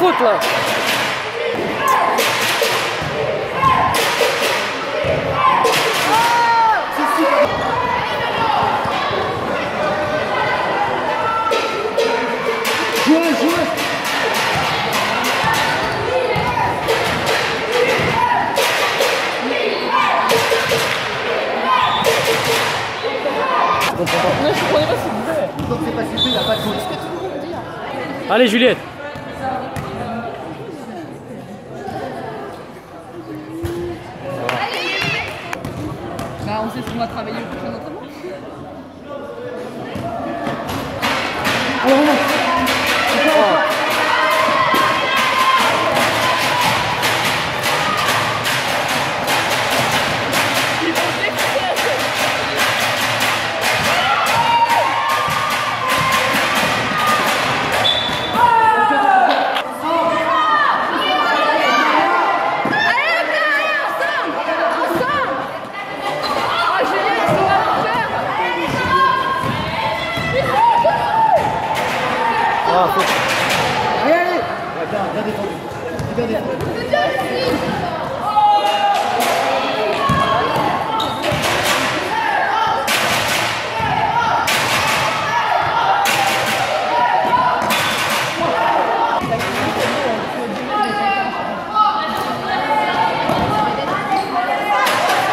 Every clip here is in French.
Faute là. Jouez, jouez. C'est pas sifflé, il a pas de faute. Allez Juliette on sait ce qu'on va travailler au prochain entraînement. Allez, allez Ouais, bien, bien défendu. Bien défendu.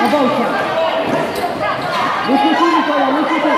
On va au camp. Le côté du